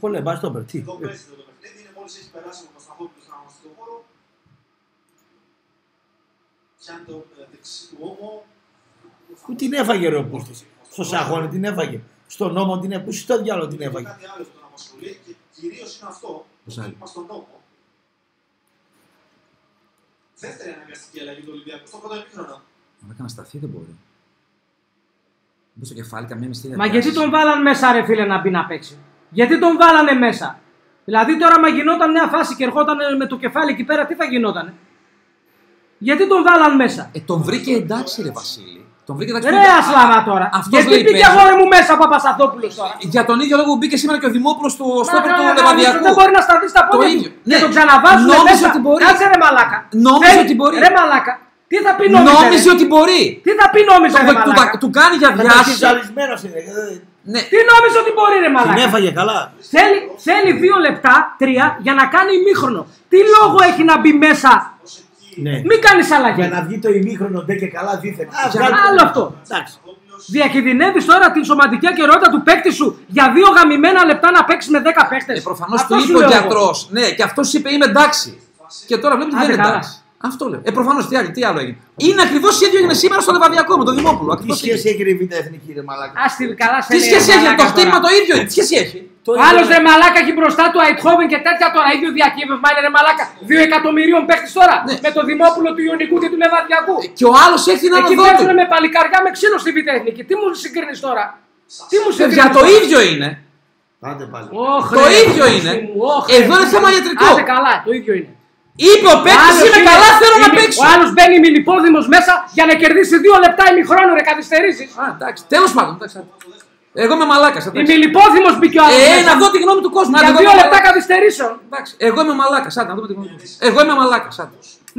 Χολέ, μπας στο τι. Εδώ παίζεις το παιχνίδι, είναι μόλις έχεις περάσει από το Σταθόπουλο στον αγωνιστικό χώρο. Πιάνει το ε, δεξί του ώμο. Πού την έφαγε ρε ο Πούστης. Στο σαγόνι την έφαγε. Στον νόμο την έφαγε. Πού στο διάλογο την Και έφαγε. κάτι άλλο που τον απασχολεί και κυρίως είναι αυτό. Πώς Το άλλο; χτύπημα στον νόμο. Δεύτερη αναγκαστική αλλαγή του Ολυμπιακού στο πρώτο ημίχρονο. Αν να σταθεί δεν μπορεί. Μπει στο κεφάλι καμία μυστήρια. Μα γιατί τον βάλαν μέσα, ρε φίλε, να μπει να παίξει. Γιατί τον βάλανε μέσα. Δηλαδή τώρα, μα γινόταν μια φάση και ερχόταν με το κεφάλι εκεί πέρα, τι θα γινότανε; Γιατί τον βάλαν μέσα; Ε, τον βρήκε εντάξει, ρε Βασίλη. Τον βρήκε εντάξει. Ρε Ασλάβα τώρα. Αυτός Γιατί λέει πήγε παίζει. αγόρι μου μέσα ο Παπασταθόπουλο τώρα; Για τον ίδιο λόγο που μπήκε σήμερα και ο Δημόπουλο στο στόπερ Μα, του να- να- Λεβαδιακού. Δεν μπορεί να σταθείς στα Το πόδια ίδιο. του. Ναι. Και τον ξαναβάζουν Νόμιζε μέσα. ότι μπορεί. Κάτσε ρε μαλάκα. Νόμιζε Θέλει- ότι μπορεί. Ρε μαλάκα. Τι θα πει νόμιζε. Νόμιζε ρε; ότι μπορεί. Τι θα πει νόμιζε ρε Του, του, μαλάκα; του κάνει για διάση. Ζαλισμένος είναι. ε, Ναι. Τι νόμιζες ότι μπορεί ρε Την μαλάκα. έφαγε καλά. Θέλει, θέλει δύο λεπτά, τρία για να κάνει ημίχρονο. Τι λόγο έχει να μπει μέσα; Ναι. Μην κάνεις αλλαγή. Για να βγει το ημίχρονο ντε και καλά δίθεν. Α, Για βγάλτε το. άλλο αυτό. Εντάξει. Διακινδυνεύεις τώρα την σωματική ακαιρεότητα του παίκτη σου για δύο γαμημένα λεπτά να παίξεις με 10 παίχτε. Ε, Προφανώς του είπε ο γιατρός. Ναι, και αυτός είπε είμαι εντάξει. Και τώρα βλέπεις ότι Άντε, δεν είναι καλά. εντάξει. Αυτό λέω. Ε, προφανώς τι, άλλο- τι άλλο έγινε. Είναι ακριβώς η ίδιο έγινε σήμερα στο Λεβαδιακό με τον Δημόπουλο. Τι Ακριβώς σχέση έχει ρε η Β' Εθνική ρε μαλάκα; Άστι καλά σε Τι σχέση έχει, το χτύπημα το ίδιο είναι. Τι σχέση έχει; Το Άλλος ίδιο- ρε μαλάκα έχει μπροστά του Αιτχόβεν και τέτοια τώρα. ίδιο διακύβευμα είναι ρε μαλάκα. Δύο εκατομμυρίων παίχτη τώρα. Ναι. Με το Δημόπουλο του Ιωνικού και του Λεβαδιακού. Και ο άλλος έχει την Εκεί άνοδό παίζουν του. με παλικαριά με ξύλο στη Β' Εθνική. Τι μου συγκρίνεις τώρα; Τι μου συγκρίνεις. Για το ίδιο είναι. Άντε πάλι. Το ίδιο είναι. Εδώ είναι θέμα ιατρικό. Άντε καλά, το ίδιο είναι. Είπε ο παίκτη Άλλος είμαι είναι- καλά, θέλω να είναι- παίξω. Ο άλλος μπαίνει μιλιπόδημο μέσα για να κερδίσει δύο λεπτά ημιχρόνου ρε καθυστερήσεις. Α, εντάξει. Τέλος πάντων. εντάξει. Εγώ είμαι μαλάκας. Η μιλιπόδημο μπήκε ο άλλος. Ε, να δω τη γνώμη του κόσμου. Για Άντε, δύο εγώ είμαι λεπτά μαλάκας. καθυστερήσεων. Εντάξει. Εγώ είμαι μαλάκας. Άντε, να δούμε τη γνώμη του κόσμου. Εγώ είμαι μαλάκας.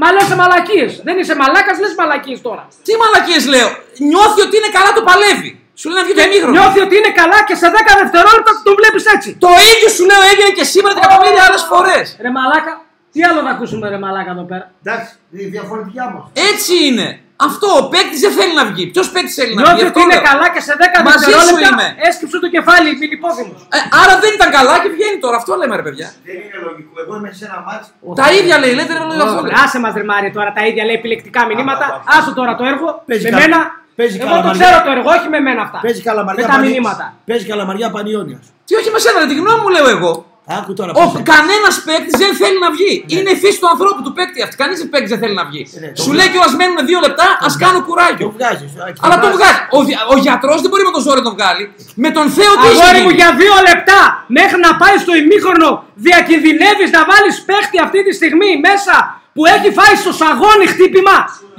Μα λε μαλακίες. Δεν είσαι μαλάκας, λες μαλακίες τώρα. Τι μαλακίες λέω; Νιώθει ότι είναι καλά, το παλεύει. Σου λέει να βγει το ημίχρονο. Νιώθει ότι είναι καλά και σε 10 δευτερόλεπτα τον βλέπεις έτσι. Το ίδιο σου λέω έγινε και σήμερα την εκατομμύρια άλλες φορές. Ρε μαλάκα, τι άλλο θα ακούσουμε ρε μαλάκα εδώ πέρα; Εντάξει, η διαφορετικά μα. Έτσι είναι. Αυτό ο παίκτης δεν θέλει να βγει. Ποιος παίκτης θέλει να βγει. Νιώθει αυτό ότι είναι λέω. καλά και σε 10 Μαζί σου δευτερόλεπτα είμαι. έσκυψε το κεφάλι μιλιπόδημο. Ε, άρα δεν ήταν καλά και βγαίνει τώρα. Αυτό λέμε ρε παιδιά. Δεν είναι λογικό. Εγώ είμαι σε ένα μάτς. Τα ίδια λέει. Λέτε ρε λέω αυτό. λέει. Άσε μας ρε Μάρι τώρα τα ίδια λέει επιλεκτικά μηνύματα. Α, α, α. Άσο τώρα το έργο. Παίζει με καλά. μένα. Παίζει Εγώ το καλαμαριά. ξέρω το έργο, όχι με μένα αυτά. Παίζει καλαμαριά. Με τα Πανι- μηνύματα. Παίζει καλαμαριά πανιόνια. Τι όχι με σένα, ρε, τη γνώμη μου λέω εγώ. Άκου τώρα. Ο, πώς- κανένας παίκτης δεν θέλει να βγει. Είναι η φύση του ανθρώπου, του παίκτη αυτή. Κανείς παίκτης δεν θέλει να βγει. Ναι, το Σου βγάζει. λέει και α μένουν δύο λεπτά, ας κάνω Το κουράγιο. βγάζει. Αλλά τον βγάζει. Ο, δια- ο γιατρός δεν μπορεί με το ζόρι να τον βγάλει. Με τον Θεό τι έχει Αγόρι μου γίνει; για δύο λεπτά μέχρι να πάει στο ημίχρονο διακινδυνεύεις να βάλεις παίχτη αυτή τη στιγμή μέσα που έχει φάει στο σαγόνι χτύπημα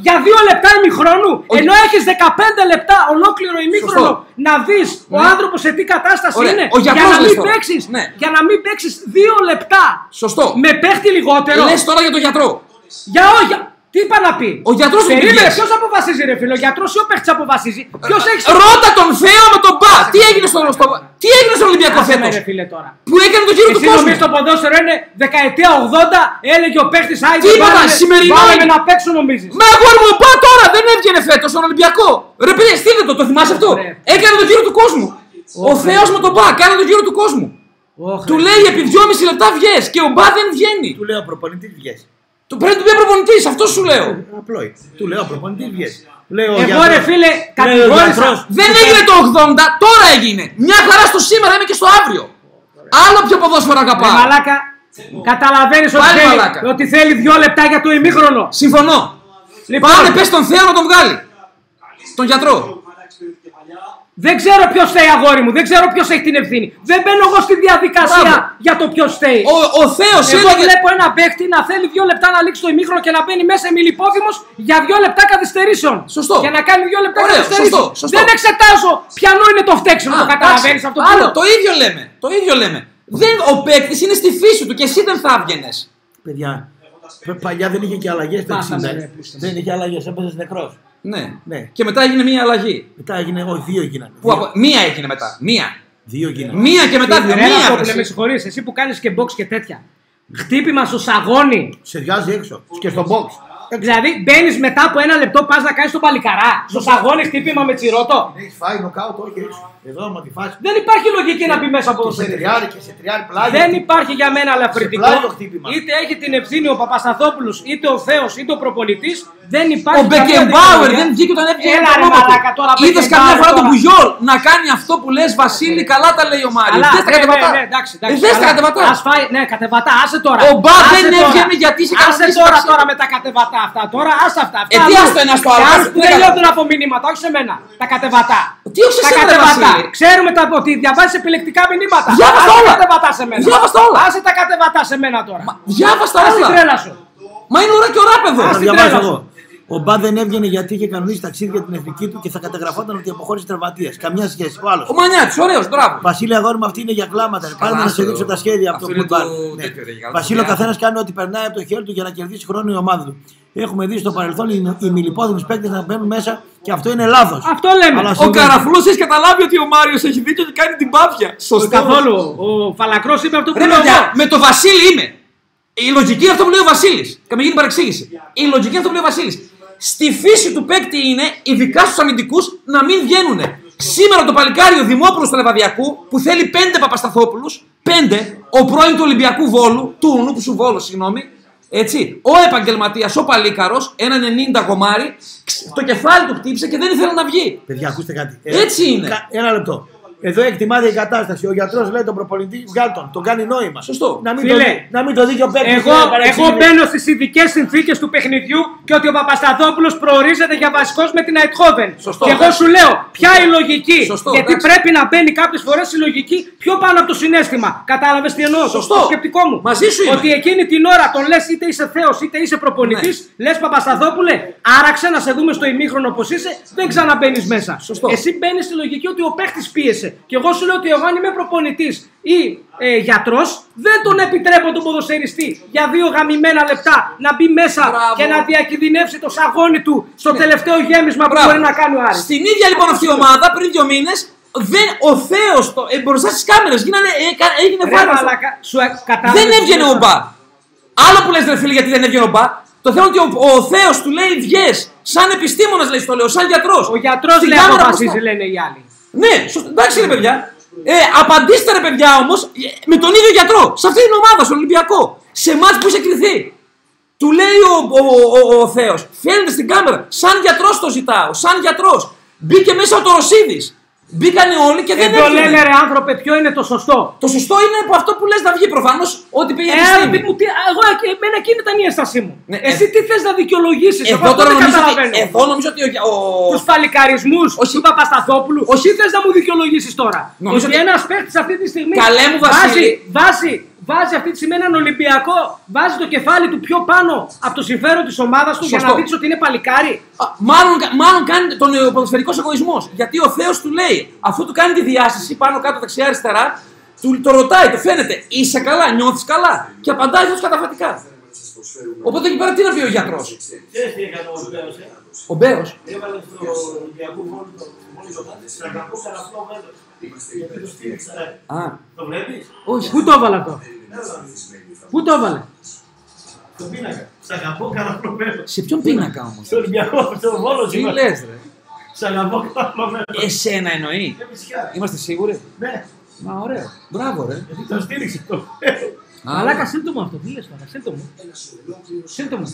για δύο λεπτά ημιχρόνου. Ο- Ενώ έχεις 15 λεπτά ολόκληρο ημίχρονο Σωστό. να δεις ο Ναι. άνθρωπος σε τι κατάσταση Ωραία. είναι Ο για γιατρός να λες μην τώρα. παίξεις Ναι. για να μην παίξεις δύο λεπτά Σωστό. με παίχτη λιγότερο. Λες τώρα για τον γιατρό. Για όγια. Τι είπα να πει; Ο γιατρός του Περίμενε, πηγαίνει. ποιος αποφασίζει, ρε φίλο. Ο γιατρός ή ο παίχτης αποφασίζει. Ποιος έχει. Ρώτα τον Θεό με τον Μπα. Τι έγινε στον, στο, τι έγινε στον Ολυμπιακό Άσε με, φέτος; ρε φίλε τώρα. Που έκανε το γύρο του Εσύ νομίζεις κόσμου. το ποδόσφαιρο είναι δεκαετία 80, έλεγε ο παίχτης Άιντε. Τίποτα, βάλαμε- σημερινό βάλαμε είναι. να παίξω νομίζεις. Μα αγόρι μου, Μπα τώρα δεν έβγαινε φέτος στον Ολυμπιακό. Ρε παιδί, στείλτε το, το θυμάσαι αυτό; Ρε. Έκανε το γύρο του κόσμου. Ο Ωχ, Θεός με τον Μπα κάνει το γύρο του κόσμου. Όχ, Του ρε. λέει επί 2,5 λεπτά βγες και ο Μπα δεν βγαίνει. Του λέω προπονητή βγες. Του πρέπει να του πει προπονητής, αυτό σου λέω. Απλό είναι. Του λέω προπονητής βγες. Του λέω Εγώ γιατρός- ρε φίλε, Λέει ο κατηγόρησα. γιατρός, Δεν έγινε το 80, τώρα έγινε. Μια χαρά στο σήμερα, είμαι και στο αύριο. Άλλο πιο ποδόσφαιρο Ρε αγαπάω. μαλάκα, καταλαβαίνεις ότι, Πάλι θέλει- μαλάκα. ότι θέλει δύο λεπτά για το ημίχρονο. Συμφωνώ. Λοιπόν, Πάνε, πες τον Θεό να τον βγάλει. Τον γιατρό. Δεν ξέρω ποιος φταίει, αγόρι μου, δεν ξέρω ποιος έχει την ευθύνη. Δεν μπαίνω εγώ στη διαδικασία Μπράβο. για το ποιος φταίει. Ο, ο Θεός Εγώ έλεγε. βλέπω ένα παίχτη να θέλει δύο λεπτά να λήξει το ημίχρονο και να μπαίνει μέσα μιλιπόδημο για δύο λεπτά καθυστερήσεων. Σωστό. Για να κάνει δύο λεπτά Ωραίο, καθυστερήσεων. σωστό, σωστό. Δεν εξετάζω ποιανού είναι το φταίξιμο. Α, Το καταλαβαίνεις εντάξει. αυτό που Άλλο, λέω. το ίδιο λέμε. Το ίδιο λέμε. Δεν, ο παίκτης είναι στη φύση του και εσύ δεν θα έβγαινες. Παιδιά, π- παλιά δεν είχε και αλλαγές τα Μάθαμε, 60. ρε, πούστε. Δεν είχε αλλαγές, έπαιζες νεκρός. Ναι. Ναι. Και μετά έγινε μία αλλαγή. Μετά έγινε, όχι, δύο γίνανε. Που απο- Μία έγινε μετά. Μία. Δύο γίνανε. Μία και μετά δύο. Ρε, Μία. Ραπτόπουλε, βρε, με εσύ. συγχωρείς, εσύ που κάνεις και box και τέτοια. Χτύπημα στο σαγόνι. Σε βγάζει έξω. Και στο box. Δηλαδή μπαίνεις μετά από ένα λεπτό, πας να κάνεις τον παλικαρά. Στου αγώνε χτύπημα με τσιρότο. Έχει φάει νοκάουτ, όχι έξω. Εδώ με τη φάση. Δεν υπάρχει λογική να μπει μέσα από το Και σε τριάρι και σε τριάρι πλάγια. Δεν υπάρχει για μένα ελαφρυντικό. πλάγιο χτύπημα. Είτε έχει την ευθύνη ο Παπασταθόπουλος, είτε ο Θεός, είτε ο προπονητής. Δεν υπάρχει. Ο καμία Μπεκεμπάουερ δικαιολογία. δεν βγήκε όταν έφυγε Έλα, από ρε το νόμο μαλάκα, τώρα του. Είδες Beckenbauer καμιά φορά τον τώρα. Μπουγιόλ να κάνει αυτό που λες Βασίλη, καλά τα λέει ο Μάριο. Αλλά, Δεν τα ναι, κατεβατά. ναι, ναι, εντάξει, εντάξει, Ε, Δες τα καλά. κατεβατά. Ας φάει, ναι, κατεβατά, άσε τώρα. Ο Μπα Άσε δεν τώρα. έβγαινε γιατί είχε Άσε κανονίσει τώρα, ταξίδι. τώρα με τα κατεβατά αυτά. Τώρα άσε αυτά. αυτά Ε, τι αλλού. άστο ένας στο άλλο, Σε άσε άλλους που που δεν δεν κατεβατά. νιώθουν από μηνύματα, όχι σε μένα. Τα κατεβατά. Τι όχι σε Τα σένα, ρε κατεβατά. Βασίλη. Ξέρουμε τα, ότι διαβάζεις επιλεκτικά μηνύματα. Διάβαστα Άσε όλα. τα κατεβατά σε μένα. Διάβαστα όλα. Άσε τα κατεβατά σε μένα τώρα. Διάβαστα Άσε την όλα. τρέλα σου. Μα είναι ώρα και ώρα, παιδό. Θα Στην διαβάσω τρέλα εγώ. σου. Ο Μπα δεν έβγαινε γιατί είχε κανονίσει ταξίδι για την εθνική του και θα καταγραφόταν ότι αποχώρησε τραυματία. Καμιά σχέση. Ο άλλος. Ο Μανιάτης, ωραίος, μπράβο. Βασίλη, αγόρι μου, αυτή είναι για κλάματα. Πάμε να σε αυτό- δείξω τα σχέδια από αυτό το είναι φουτμπάλ. το Ναι. τέτοιο, ρε, για Βασίλη, ο το καθένας κάνει ό,τι περνάει από το χέρι του για να κερδίσει χρόνο η ομάδα του. Έχουμε δει στο παρελθόν οι, οι μιλιπόδημοι παίκτες να μπαίνουν μέσα και αυτό είναι λάθος. Αυτό λέμε. Ο Καραφλό έχει καταλάβει ότι ο Μάριος έχει δίκιο και κάνει την πάπια. Σωστά. Καθόλου. Ο Φαλακρός είπε αυτό που Ρε λέω παιδιά, εγώ. με το Βασίλη είμαι. Η λογική είναι αυτό που λέει ο Βασίλης. Και με γίνει παρεξήγηση. Η λογική είναι αυτό που λέει ο Βασίλης. Στη φύση του παίκτη είναι, ειδικά στους αμυντικούς, να μην βγαίνουν. Σήμερα το παλικάρι ο Δημόπουλος του Λεβαδιακού που θέλει πέντε Παπασταθόπουλους, πέντε, ο πρώην του Ολυμπιακού Βόλου, του Ουνού που σου Βόλου, συγγνώμη, έτσι, ο επαγγελματίας, ο Παλίκαρος, ένα 90 κομμάρι, το κεφάλι του χτύπησε και δεν ήθελε να βγει. Παιδιά, ακούστε κάτι. Έτσι είναι. κα- Ένα λεπτό. Εδώ εκτιμάται η κατάσταση. Ο γιατρός λέει τον προπονητή, βγάλ τον. Τον κάνει νόημα. Σωστό. Να μην, Φίλε, το, δει, να μην το δει και ο παίκτη. Εγώ, εγώ μπαίνω στις ειδικές συνθήκες του παιχνιδιού και ότι ο Παπασταθόπουλος προορίζεται για βασικός με την Αιτχόβεν. Σωστό, και εγώ εντάξει. σου λέω, ποια η λογική. Σωστό, γιατί εντάξει. πρέπει να μπαίνει κάποιες φορές η λογική πιο πάνω από το συνέστημα. Κατάλαβες τι εννοώ; Σωστό. Το σκεπτικό μου. Μαζί σου είμαι. Ότι εκείνη την ώρα τον λες είτε είσαι Θεός είτε είσαι προπονητής, Ναι. λες Παπασταθόπουλε, άραξε να σε δούμε στο ημίχρονο όπω είσαι, δεν ξαναμπαίνεις μέσα. Σωστό. Εσύ μπαίνεις στη λογική ότι ο παίχτης πίεσε. Και εγώ σου λέω ότι εγώ αν είμαι προπονητής ή ε, γιατρός, δεν τον επιτρέπω τον ποδοσφαιριστή για δύο γαμημένα λεπτά να μπει μέσα Μπράβο. και να διακινδυνεύσει το σαγόνι του στο τελευταίο γέμισμα που Μπράβο. μπορεί να κάνει ο Άρης. Στην ίδια λοιπόν αυτή η ομάδα πριν δύο μήνες, ο Θέο ε, μπροστά στις κάμερες έγινε Ρε βάρο. μαλάκα, σου ε, κατάλαβες Δεν τι έβγαινε λέω. ο Μπα. Άλλο που λες, ρε φίλε, γιατί δεν έβγαινε ο Μπα. Το θέμα είναι ότι ο, ο Θέο του λέει βγες. Σαν επιστήμονας λέει στο λέω, σαν γιατρός. Ο γιατρός λέει αποφασίζει, λένε οι άλλοι. Ναι, σωστά. εντάξει ρε παιδιά. Ε, απαντήστε ρε παιδιά όμως με τον ίδιο γιατρό. Σε αυτή την ομάδα, στον Ολυμπιακό. Σε μάτς που είσαι κρυθεί. Του λέει ο, ο, ο, ο Θεός, φαίνεται στην κάμερα. Σαν γιατρός το ζητάω. Σαν γιατρός. Μπήκε μέσα ο Τωροσίδης. Μπήκανε όλοι και δεν Εδώ έβγαινε. λένε ρε άνθρωπε ποιο είναι το σωστό; Το σωστό είναι από αυτό που λες να βγει προφανώς ότι πήγε Ε, επιστήμη. τι μου, τι, εγώ, εμένα εκείνη ήταν η ένστασή μου. Ναι, Εσύ ε, τι θες να δικαιολογήσεις, εγώ Εδώ αυτό τώρα δεν νομίζω ότι, καταλαβαίνω. εδώ νομίζω ότι ο, ο, Τους παλικαρισμούς Όχι. του Παπασταθόπουλου. Όχι θες να μου δικαιολογήσεις τώρα; Νομίζω ότι ότι- ένας παίχτη αυτή τη στιγμή. Καλέ μου, Βασίλη. Βάζει, βάζει, βάζει αυτή τη στιγμή έναν Ολυμπιακό. Βάζει το κεφάλι του πιο πάνω από το συμφέρον της ομάδας του για να Σωστό. δείξει ότι είναι παλικάρι. Α, Μάλλον, μάλλον κάνει τον ε, ποδοσφαιρικός εγωισμός. Γιατί ο Θεός του λέει, αφού του κάνει τη διάσταση πάνω κάτω δεξιά-αριστερά, του το ρωτάει, του φαίνεται, είσαι καλά, νιώθεις καλά. Και απαντάει αυτός καταφατικά. Οπότε εκεί πέρα τι να πει ο γιατρός; Ξέρεις τι έκανε ο Μπέος, ε; Ο Μπέος. Έβαλε στο Ολυμπιακό Βόλο το μόλις το στραγγαπό καραφλό μέτρο. Γιατί το στήριξα, ε; Α, Το βλέπεις; όχι. Πού το έβαλε αυτό; Πού το έβαλε; Στον πίνακα. Σ' αγαπώ καραφλό μέτρο. Σε ποιον πίνακα όμως; Στο Ολυμπιακό, στο Βόλος Τι σήμερα. λες, ρε; Σ' αγαπώ καραφλό μέτρο. Εσένα εννοεί. Ε, φυσικά. Είμαστε σίγουροι; Ναι, Μα ωραίο. Μπράβο, ρε. γιατί το στήριξε το. Μαλάκα, σύντομο αυτό. Τι λες τώρα, σύντομο. Σύντομο.